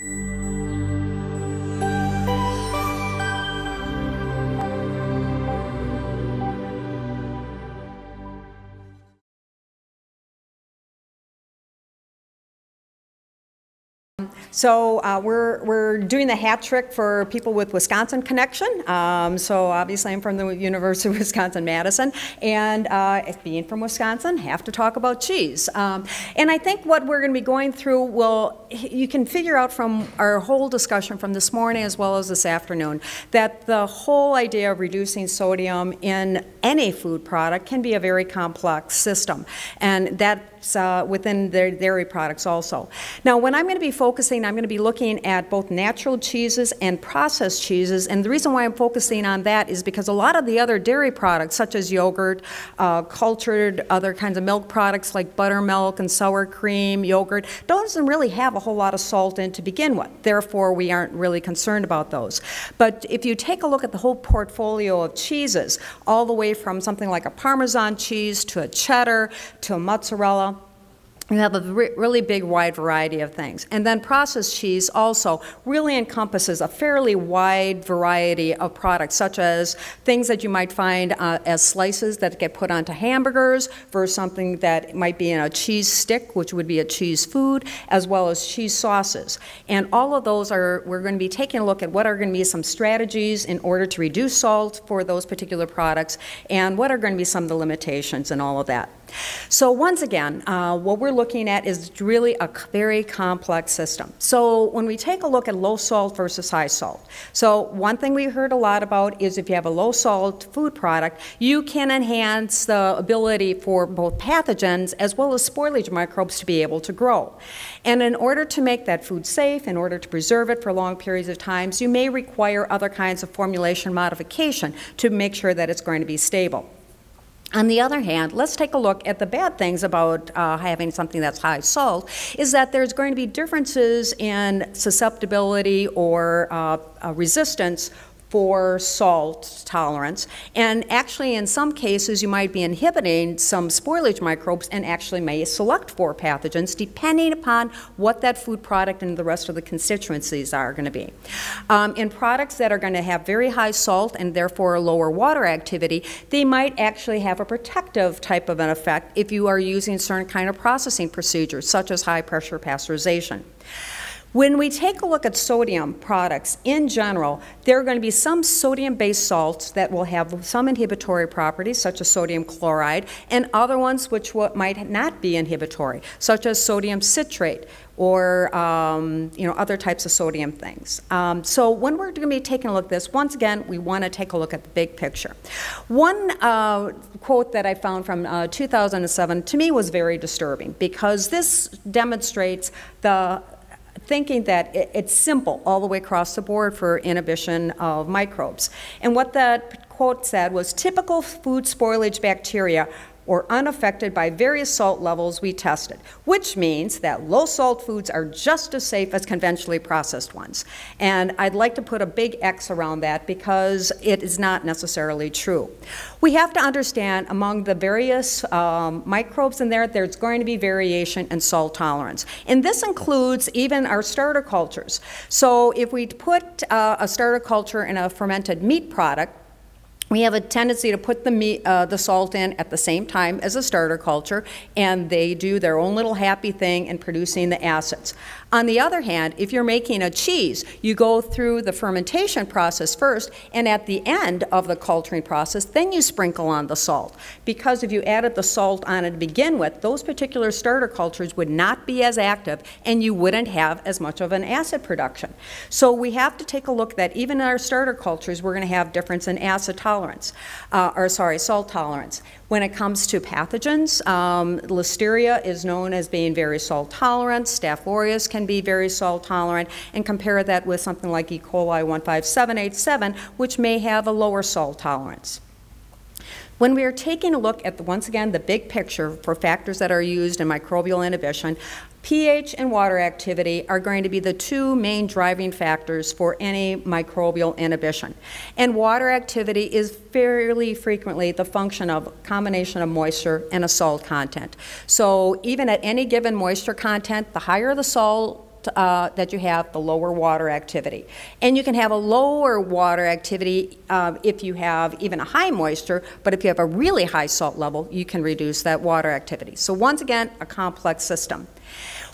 Thank you. So uh, we're, we're doing the hat trick for people with Wisconsin connection. Um, so obviously I'm from the University of Wisconsin-Madison, and uh, being from Wisconsin, have to talk about cheese. Um, and I think what we're going to be going through will, you can figure out from our whole discussion from this morning as well as this afternoon, that the whole idea of reducing sodium in any food product can be a very complex system. And that's uh, within their dairy products also. Now, when I'm going to be focusing, I'm going to be looking at both natural cheeses and processed cheeses. And the reason why I'm focusing on that is because a lot of the other dairy products, such as yogurt, uh, cultured, other kinds of milk products like buttermilk and sour cream, yogurt, doesn't really have a whole lot of salt in to begin with. Therefore, we aren't really concerned about those. But if you take a look at the whole portfolio of cheeses, all the way from something like a Parmesan cheese to a cheddar to a mozzarella. You have a re really big wide variety of things. And then processed cheese also really encompasses a fairly wide variety of products, such as things that you might find uh, as slices that get put onto hamburgers versus something that might be in a cheese stick, which would be a cheese food, as well as cheese sauces. And all of those are, we're going to be taking a look at what are going to be some strategies in order to reduce salt for those particular products, and what are going to be some of the limitations and all of that. So once again, uh, what we're looking at is really a very complex system. So when we take a look at low salt versus high salt, so one thing we heard a lot about is if you have a low salt food product, you can enhance the ability for both pathogens as well as spoilage microbes to be able to grow. And in order to make that food safe, in order to preserve it for long periods of times, you may require other kinds of formulation modification to make sure that it's going to be stable. On the other hand, let's take a look at the bad things about uh, having something that's high salt, is that there's going to be differences in susceptibility or uh, uh, resistance for salt tolerance. And actually, in some cases, you might be inhibiting some spoilage microbes and actually may select for pathogens depending upon what that food product and the rest of the constituencies are going to be. Um, in products that are going to have very high salt and therefore lower water activity, they might actually have a protective type of an effect if you are using certain kind of processing procedures, such as high pressure pasteurization. When we take a look at sodium products in general, there are going to be some sodium-based salts that will have some inhibitory properties, such as sodium chloride, and other ones which might not be inhibitory, such as sodium citrate or um, you know other types of sodium things. Um, so when we're going to be taking a look at this, once again, we want to take a look at the big picture. One uh, quote that I found from uh, 2007 to me was very disturbing because this demonstrates the thinking that it's simple all the way across the board for inhibition of microbes. And what that quote said was typical food spoilage bacteria or unaffected by various salt levels we tested, which means that low salt foods are just as safe as conventionally processed ones. And I'd like to put a big X around that because it is not necessarily true. We have to understand among the various um, microbes in there, there's going to be variation in salt tolerance. And this includes even our starter cultures. So if we put uh, a starter culture in a fermented meat product, we have a tendency to put the, meat, uh, the salt in at the same time as a starter culture, and they do their own little happy thing in producing the acids. On the other hand, if you're making a cheese, you go through the fermentation process first, and at the end of the culturing process, then you sprinkle on the salt. Because if you added the salt on it to begin with, those particular starter cultures would not be as active, and you wouldn't have as much of an acid production. So we have to take a look that even in our starter cultures, we're going to have difference in acid tolerance, uh, or sorry, salt tolerance. When it comes to pathogens, um, Listeria is known as being very salt tolerant. Staph aureus can be very salt tolerant, and compare that with something like E. coli O157:H7, which may have a lower salt tolerance. When we are taking a look at, the, once again, the big picture for factors that are used in microbial inhibition, pH and water activity are going to be the two main driving factors for any microbial inhibition. And water activity is fairly frequently the function of combination of moisture and a salt content. So even at any given moisture content, the higher the salt uh, that you have, the lower water activity. And you can have a lower water activity uh, if you have even a high moisture, but if you have a really high salt level, you can reduce that water activity. So once again, a complex system.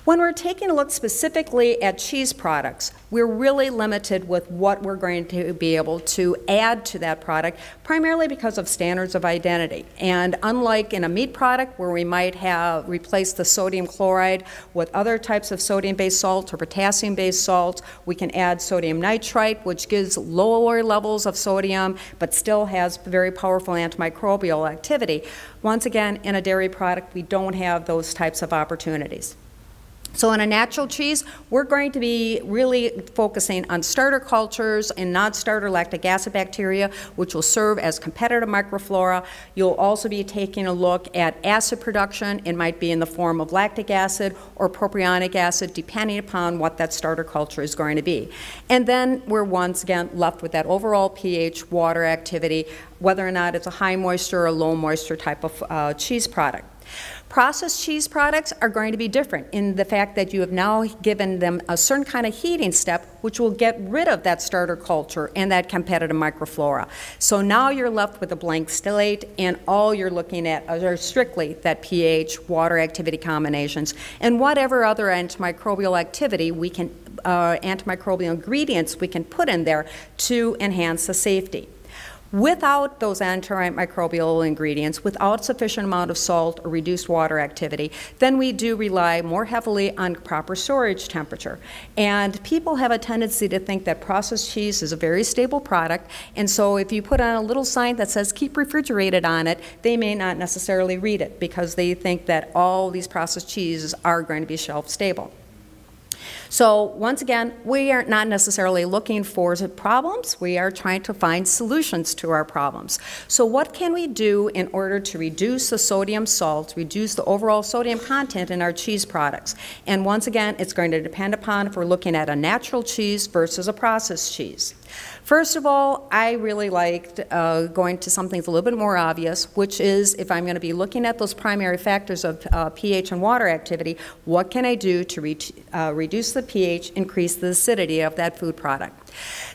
When we're taking a look specifically at cheese products, we're really limited with what we're going to be able to add to that product, primarily because of standards of identity. And unlike in a meat product where we might have replaced the sodium chloride with other types of sodium-based salts or potassium-based salts, we can add sodium nitrite, which gives lower levels of sodium but still has very powerful antimicrobial activity. Once again, in a dairy product, we don't have those types of opportunities. So in a natural cheese, we're going to be really focusing on starter cultures and non-starter lactic acid bacteria, which will serve as competitive microflora. You'll also be taking a look at acid production. It might be in the form of lactic acid or propionic acid, depending upon what that starter culture is going to be. And then we're once again left with that overall pH, water activity, whether or not it's a high moisture or low moisture type of uh, cheese product. Processed cheese products are going to be different in the fact that you have now given them a certain kind of heating step which will get rid of that starter culture and that competitive microflora. So now you're left with a blank slate and all you're looking at are strictly that pH, water activity combinations, and whatever other antimicrobial activity we can, uh, antimicrobial ingredients we can put in there to enhance the safety. Without those antimicrobial ingredients, without sufficient amount of salt or reduced water activity, then we do rely more heavily on proper storage temperature. And people have a tendency to think that processed cheese is a very stable product, and so if you put on a little sign that says keep refrigerated on it, they may not necessarily read it because they think that all these processed cheeses are going to be shelf stable. So once again, we are not necessarily looking for problems. We are trying to find solutions to our problems. So what can we do in order to reduce the sodium salt, reduce the overall sodium content in our cheese products? And once again, it's going to depend upon if we're looking at a natural cheese versus a processed cheese. First of all, I really liked uh, going to something that's a little bit more obvious, which is if I'm going to be looking at those primary factors of uh, pH and water activity, what can I do to re uh, reduce the pH, increase the acidity of that food product?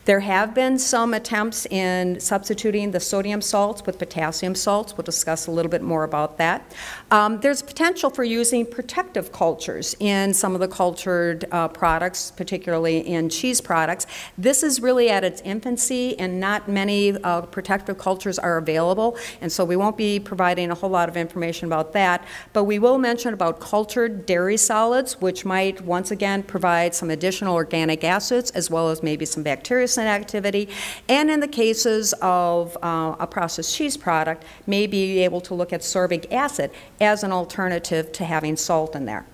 There have been some attempts in substituting the sodium salts with potassium salts. We'll discuss a little bit more about that. Um, there's potential for using protective cultures in some of the cultured uh, products, particularly in cheese products. This is really at its infancy, and not many uh, protective cultures are available, and so we won't be providing a whole lot of information about that. But we will mention about cultured dairy solids, which might once again provide some additional organic acids as well as maybe some bacteriocin activity, and in the cases of uh, a processed cheese product, may be able to look at sorbic acid as an alternative to having salt in there.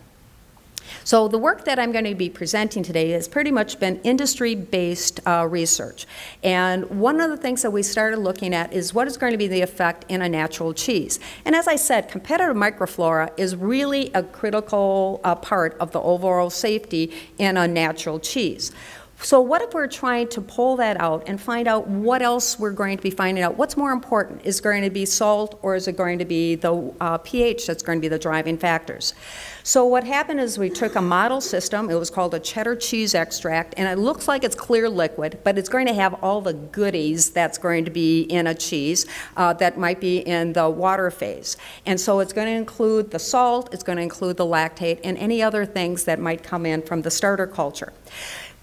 So the work that I'm going to be presenting today has pretty much been industry-based uh, research. And one of the things that we started looking at is what is going to be the effect in a natural cheese. And as I said, competitive microflora is really a critical uh, part of the overall safety in a natural cheese. So what if we're trying to pull that out and find out what else we're going to be finding out? What's more important? Is going to be salt or is it going to be the uh, pH that's going to be the driving factors? So what happened is we took a model system, it was called a cheddar cheese extract, and it looks like it's clear liquid, but it's going to have all the goodies that's going to be in a cheese uh, that might be in the water phase. And so it's going to include the salt, it's going to include the lactate, and any other things that might come in from the starter culture.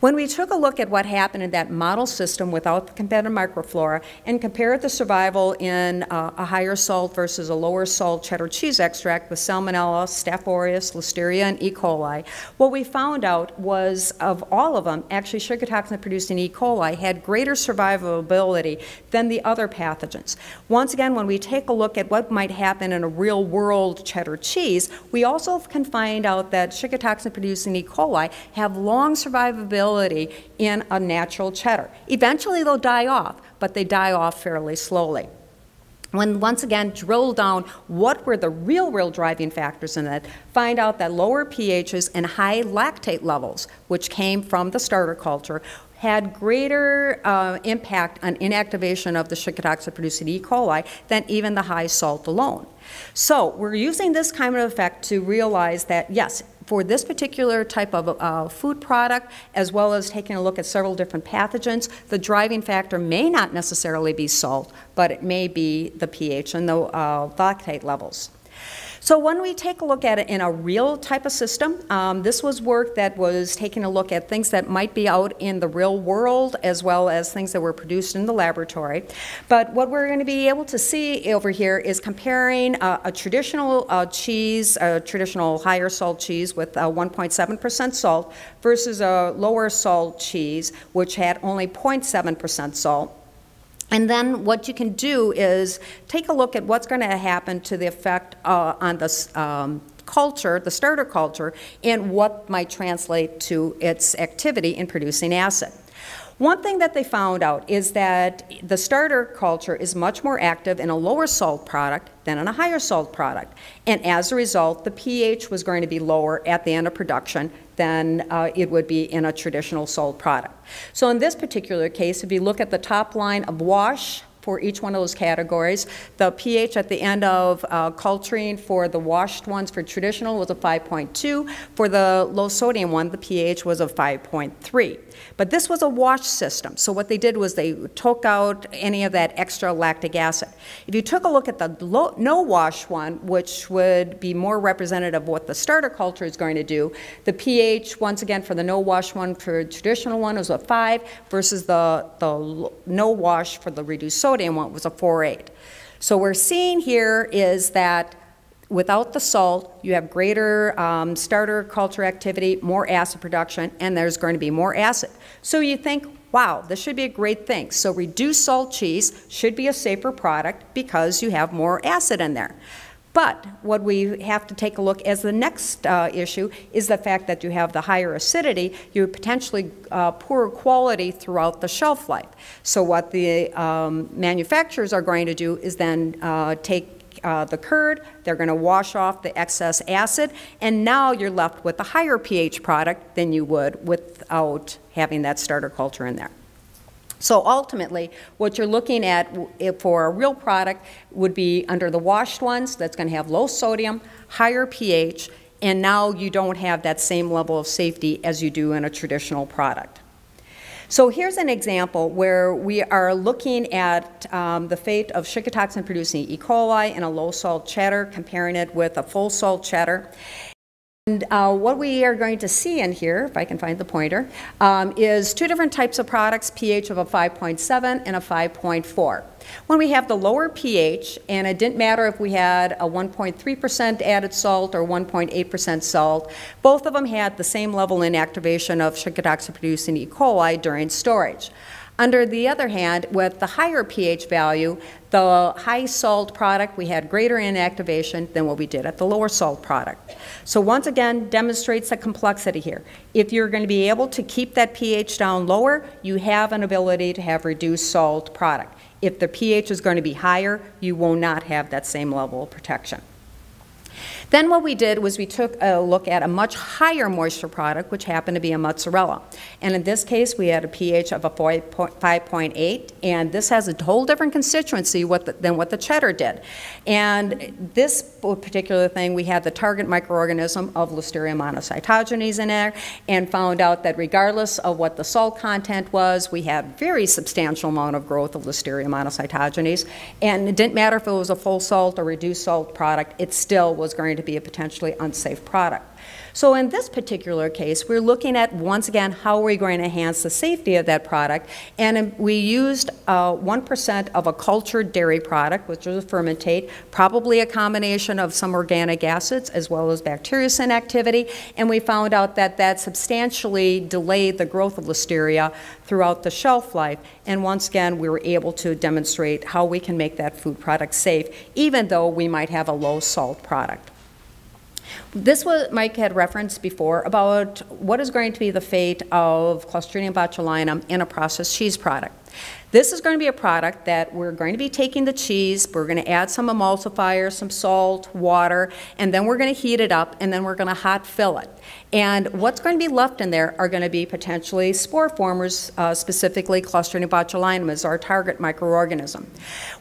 When we took a look at what happened in that model system without the competitive microflora and compared the survival in uh, a higher salt versus a lower salt cheddar cheese extract with Salmonella, Staph aureus, Listeria, and E. coli, what we found out was of all of them, actually Shiga toxin producing E. coli had greater survivability than the other pathogens. Once again, when we take a look at what might happen in a real world cheddar cheese, we also can find out that Shiga toxin producing E. coli have long survivability in a natural cheddar. Eventually they'll die off, but they die off fairly slowly. When once again drill down what were the real, real driving factors in it, find out that lower pHs and high lactate levels, which came from the starter culture, had greater uh, impact on inactivation of the Shiga toxin producing E. coli than even the high salt alone. So we're using this kind of effect to realize that, yes, for this particular type of uh, food product, as well as taking a look at several different pathogens, the driving factor may not necessarily be salt, but it may be the pH and the uh, lactate levels. So when we take a look at it in a real type of system, um, this was work that was taking a look at things that might be out in the real world as well as things that were produced in the laboratory. But what we're going to be able to see over here is comparing uh, a traditional uh, cheese, a traditional higher salt cheese with 1.7% salt versus a lower salt cheese which had only 0.7% salt. And then what you can do is take a look at what's going to happen to the effect uh, on the um, culture, the starter culture, and what might translate to its activity in producing acid. One thing that they found out is that the starter culture is much more active in a lower salt product than in a higher salt product. And as a result, the pH was going to be lower at the end of production than uh, it would be in a traditional salt product. So in this particular case, if you look at the top line of wash, for each one of those categories. The pH at the end of uh, culturing for the washed ones for traditional was a 5.2. For the low sodium one, the pH was a 5.3. But this was a wash system. So what they did was they took out any of that extra lactic acid. If you took a look at the low, no wash one, which would be more representative of what the starter culture is going to do, the pH, once again, for the no wash one, for traditional one, was a 5 versus the, the no wash for the reduced sodium one was a 4.8. So we're seeing here is that Without the salt, you have greater um, starter culture activity, more acid production, and there's going to be more acid. So you think, wow, this should be a great thing. So reduced salt cheese should be a safer product because you have more acid in there. But what we have to take a look as the next uh, issue is the fact that you have the higher acidity, you potentially uh, poorer quality throughout the shelf life. So what the um, manufacturers are going to do is then uh, take uh, the curd, they're going to wash off the excess acid, and now you're left with a higher pH product than you would without having that starter culture in there. So ultimately, what you're looking at for a real product would be under the washed ones, that's going to have low sodium, higher pH, and now you don't have that same level of safety as you do in a traditional product. So here's an example where we are looking at um, the fate of Shiga toxin producing E. coli in a low salt cheddar, comparing it with a full salt cheddar. And uh, what we are going to see in here, if I can find the pointer, um, is two different types of products, pH of a 5.7 and a 5.4. When we have the lower pH, and it didn't matter if we had a 1.3% added salt or 1.8% salt, both of them had the same level in activation of Shiga toxin producing E. coli during storage. Under the other hand, with the higher pH value, the high salt product, we had greater inactivation than what we did at the lower salt product. So once again, demonstrates the complexity here. If you're going to be able to keep that pH down lower, you have an ability to have reduced salt product. If the pH is going to be higher, you will not have that same level of protection. Then what we did was we took a look at a much higher moisture product, which happened to be a mozzarella. And in this case, we had a pH of a 5.8, and this has a whole different constituency what the, than what the cheddar did. And this particular thing, we had the target microorganism of Listeria monocytogenes in there, and found out that regardless of what the salt content was, we had very substantial amount of growth of Listeria monocytogenes. And it didn't matter if it was a full salt or reduced salt product, it still was going to be a potentially unsafe product. So in this particular case, we're looking at, once again, how are we going to enhance the safety of that product. And we used 1% uh, of a cultured dairy product, which was a fermentate, probably a combination of some organic acids as well as bacteriocin activity. And we found out that that substantially delayed the growth of listeria throughout the shelf life. And once again, we were able to demonstrate how we can make that food product safe, even though we might have a low salt product. This was Mike had referenced before about what is going to be the fate of Clostridium botulinum in a processed cheese product. This is going to be a product that we're going to be taking the cheese, we're going to add some emulsifier, some salt, water, and then we're going to heat it up, and then we're going to hot fill it. And what's going to be left in there are going to be potentially spore formers, uh, specifically Clostridium botulinum is our target microorganism.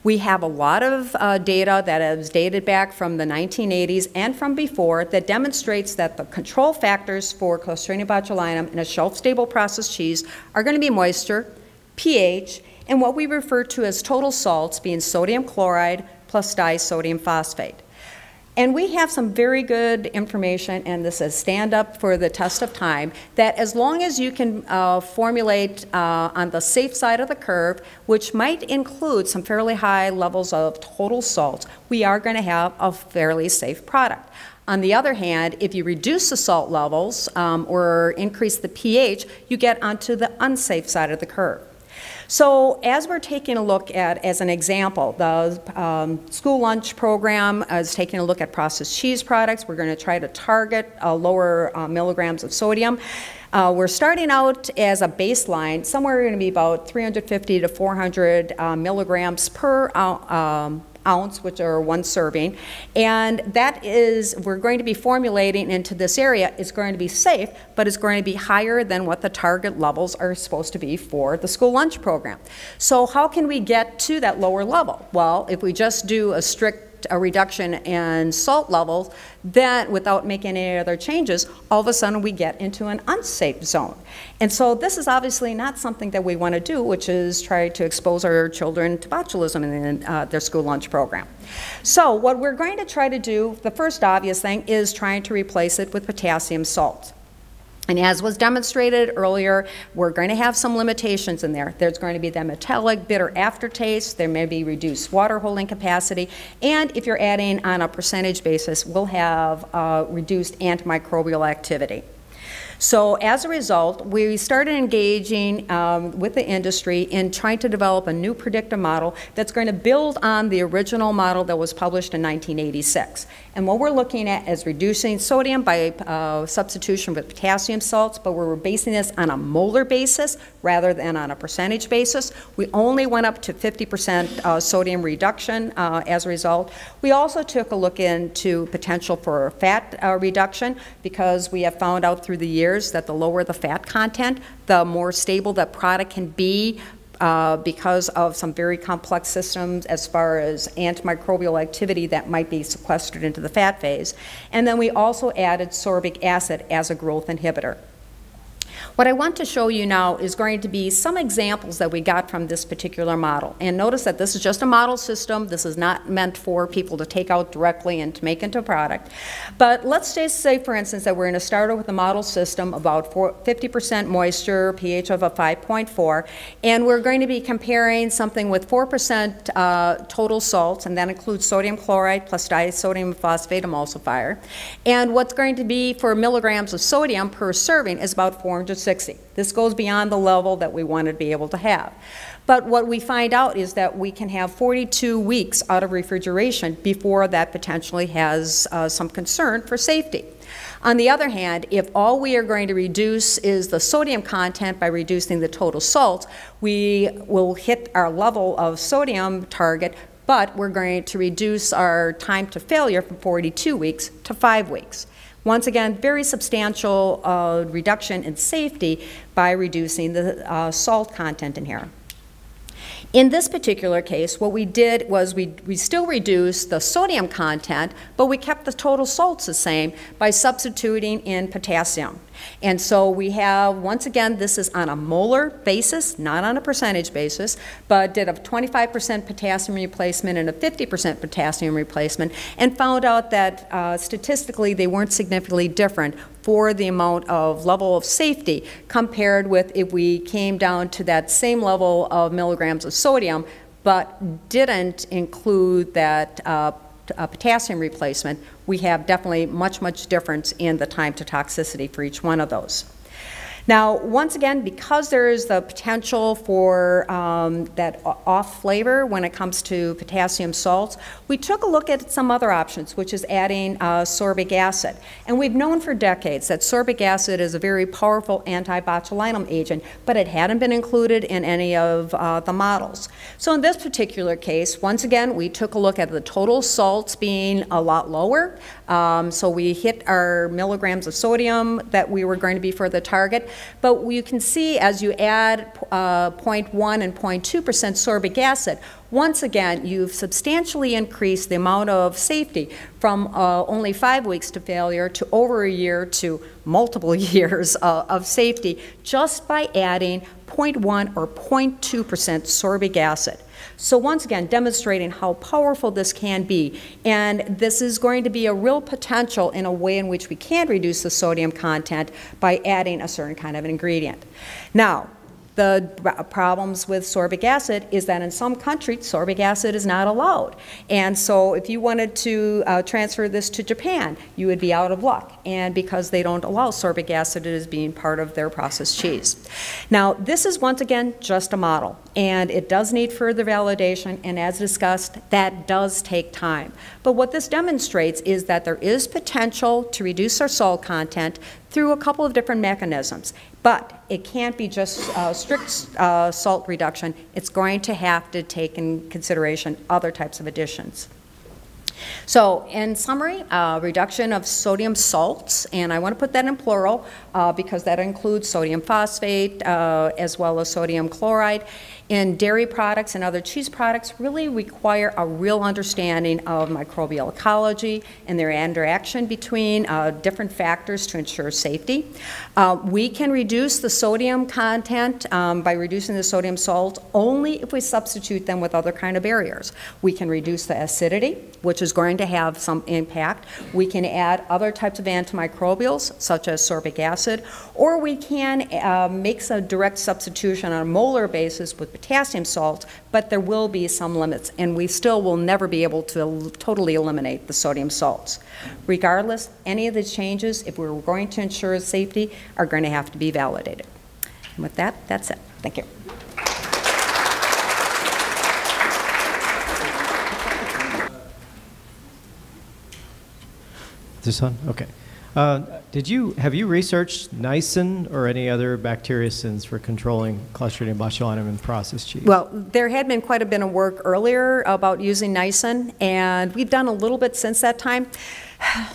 We have a lot of uh, data that is dated back from the 1980s and from before that demonstrates that the control factors for Clostridium botulinum in a shelf-stable processed cheese are going to be moisture, pH, and what we refer to as total salts being sodium chloride plus disodium phosphate. And we have some very good information, and this is stand up for the test of time, that as long as you can uh, formulate uh, on the safe side of the curve, which might include some fairly high levels of total salts, we are going to have a fairly safe product. On the other hand, if you reduce the salt levels um, or increase the pH, you get onto the unsafe side of the curve. So as we're taking a look at, as an example, the um, school lunch program is taking a look at processed cheese products. We're going to try to target uh, lower uh, milligrams of sodium. Uh, we're starting out as a baseline, somewhere going to be about 350 to 400 uh, milligrams per um, ounce, which are one serving. And that is, we're going to be formulating into this area, it's going to be safe, but it's going to be higher than what the target levels are supposed to be for the school lunch program. So how can we get to that lower level? Well, if we just do a strict a reduction in salt levels, then without making any other changes, all of a sudden we get into an unsafe zone. And so this is obviously not something that we want to do, which is try to expose our children to botulism in uh, their school lunch program. So what we're going to try to do, the first obvious thing, is trying to replace it with potassium salt. And as was demonstrated earlier, we're going to have some limitations in there. There's going to be the metallic, bitter aftertaste. There may be reduced water holding capacity. And if you're adding on a percentage basis, we'll have uh, reduced antimicrobial activity. So as a result, we started engaging um, with the industry in trying to develop a new predictive model that's going to build on the original model that was published in 1986. And what we're looking at is reducing sodium by uh, substitution with potassium salts, but we're basing this on a molar basis rather than on a percentage basis. We only went up to 50% uh, sodium reduction uh, as a result. We also took a look into potential for fat uh, reduction because we have found out through the years that the lower the fat content, the more stable the product can be uh, because of some very complex systems as far as antimicrobial activity that might be sequestered into the fat phase. And then we also added sorbic acid as a growth inhibitor. What I want to show you now is going to be some examples that we got from this particular model. And notice that this is just a model system. This is not meant for people to take out directly and to make into a product. But let's say, for instance, that we're going to start with a model system about 50% moisture, pH of a 5.4, and we're going to be comparing something with 4% uh, total salts, and that includes sodium chloride plus disodium phosphate emulsifier. And what's going to be for milligrams of sodium per serving is about 400 60. This goes beyond the level that we want to be able to have. But what we find out is that we can have 42 weeks out of refrigeration before that potentially has uh, some concern for safety. On the other hand, if all we are going to reduce is the sodium content by reducing the total salt, we will hit our level of sodium target, but we're going to reduce our time to failure from 42 weeks to 5 weeks. Once again, very substantial uh, reduction in safety by reducing the uh, salt content in here. In this particular case, what we did was we, we still reduced the sodium content, but we kept the total salts the same by substituting in potassium. And so we have, once again, this is on a molar basis, not on a percentage basis, but did a 25% potassium replacement and a 50% potassium replacement, and found out that uh, statistically they weren't significantly different for the amount of level of safety compared with if we came down to that same level of milligrams of sodium but didn't include that uh, uh, potassium replacement, we have definitely much, much difference in the time to toxicity for each one of those. Now, once again, because there is the potential for um, that off flavor when it comes to potassium salts, we took a look at some other options, which is adding uh, sorbic acid. And we've known for decades that sorbic acid is a very powerful antibotulinum agent, but it hadn't been included in any of uh, the models. So in this particular case, once again, we took a look at the total salts being a lot lower. Um, so we hit our milligrams of sodium that we were going to be for the target. But you can see as you add uh, 0.1 and 0.2% sorbic acid, once again, you've substantially increased the amount of safety from uh, only five weeks to failure to over a year to multiple years uh, of safety just by adding 0.1 or 0.2% sorbic acid. So once again, demonstrating how powerful this can be. And this is going to be a real potential in a way in which we can reduce the sodium content by adding a certain kind of an ingredient. Now, the problems with sorbic acid is that in some countries, sorbic acid is not allowed. And so if you wanted to uh, transfer this to Japan, you would be out of luck. And because they don't allow sorbic acid as being part of their processed cheese. Now, this is once again just a model, and it does need further validation, and as discussed, that does take time. But what this demonstrates is that there is potential to reduce our salt content through a couple of different mechanisms. But it can't be just uh, strict uh, salt reduction. It's going to have to take in consideration other types of additions. So in summary, uh, reduction of sodium salts, and I want to put that in plural uh, because that includes sodium phosphate uh, as well as sodium chloride in dairy products and other cheese products really require a real understanding of microbial ecology and their interaction between uh, different factors to ensure safety. Uh, we can reduce the sodium content um, by reducing the sodium salt only if we substitute them with other kind of barriers. We can reduce the acidity, which is going to have some impact. We can add other types of antimicrobials, such as sorbic acid, or we can uh, make a direct substitution on a molar basis with potassium salt, but there will be some limits, and we still will never be able to totally eliminate the sodium salts. Regardless, any of the changes, if we're going to ensure safety, are going to have to be validated. And with that, that's it. Thank you. This one? Okay. Uh, did you have you researched nisin or any other bacteriocins for controlling Clostridium botulinum in processed cheese? Well, there had been quite a bit of work earlier about using nisin, and we've done a little bit since that time.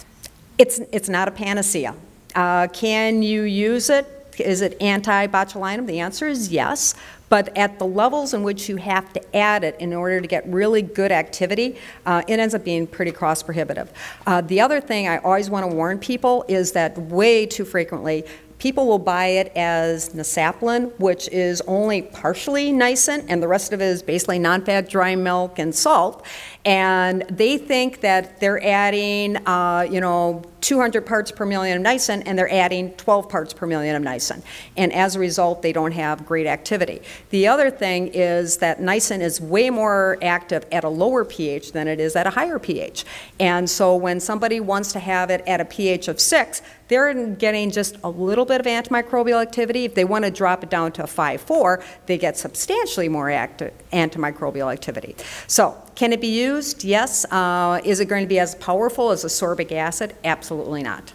It's it's not a panacea. Uh, can you use it? Is it anti-botulinum? The answer is yes but at the levels in which you have to add it in order to get really good activity, uh, it ends up being pretty cost prohibitive. Uh, the other thing I always want to warn people is that way too frequently people will buy it as Nisaplin, which is only partially nisin, and the rest of it is basically non-fat dry milk and salt. And they think that they're adding, uh, you know, 200 parts per million of nisin and they're adding 12 parts per million of nisin. And as a result, they don't have great activity. The other thing is that nisin is way more active at a lower pH than it is at a higher pH. And so when somebody wants to have it at a pH of 6, they're getting just a little bit of antimicrobial activity. If they want to drop it down to a 5-4, they get substantially more active antimicrobial activity. So can it be used? Yes. Uh, is it going to be as powerful as a sorbic acid? Absolutely not.